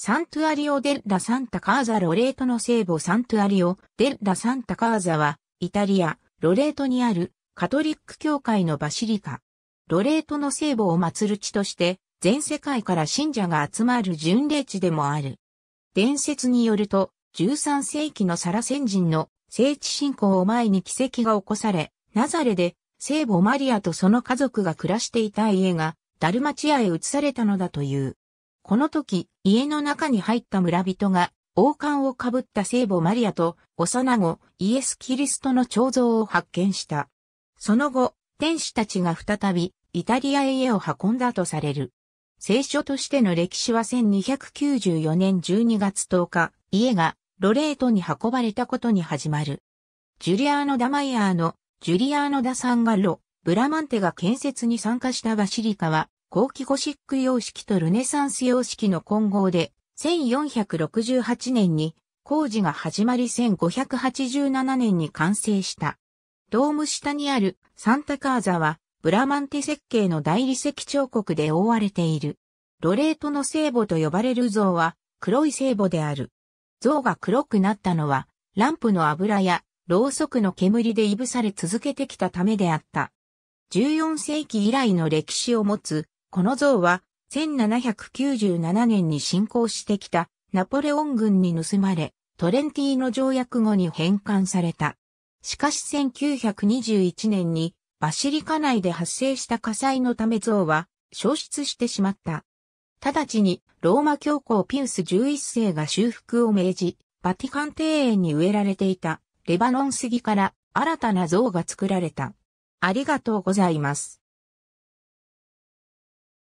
サントゥアリオ・デッラ・サンタカーザ・ロレートの聖母サントゥアリオ・デッラ・サンタカーザは、イタリア、ロレートにあるカトリック教会のバシリカ。ロレートの聖母を祀る地として、全世界から信者が集まる巡礼地でもある。伝説によると、13世紀のサラセン人の聖地信仰を前に奇跡が起こされ、ナザレで聖母マリアとその家族が暮らしていた家がダルマチアへ移されたのだという。この時、家の中に入った村人が、王冠をかぶった聖母マリアと、幼子、イエス・キリストの彫像を発見した。その後、天使たちが再び、イタリアへ家を運んだとされる。聖書としての歴史は1294年12月10日、家がロレートに運ばれたことに始まる。ジュリアーノ・ダマイヤーのジュリアーノ・ダ・サンガロ、ブラマンテが建設に参加したバシリカは、後期ゴシック様式とルネサンス様式の混合で、1468年に工事が始まり1587年に完成した。ドーム下にあるサンタカーザは、ブラマンテ設計の大理石彫刻で覆われている。ロレートの聖母と呼ばれる像は、黒い聖母である。像が黒くなったのは、ランプの油や、ろうそくの煙でいぶされ続けてきたためであった。14世紀以来の歴史を持つこの像は1797年に侵攻してきたナポレオン軍に盗まれ、トレンティーノ条約後に返還された。しかし1921年にバシリカ内で発生した火災のため像は消失してしまった。直ちにローマ教皇ピウス11世が修復を命じ、バティカン庭園に植えられていたレバノン杉から新たな像が作られた。ありがとうございます。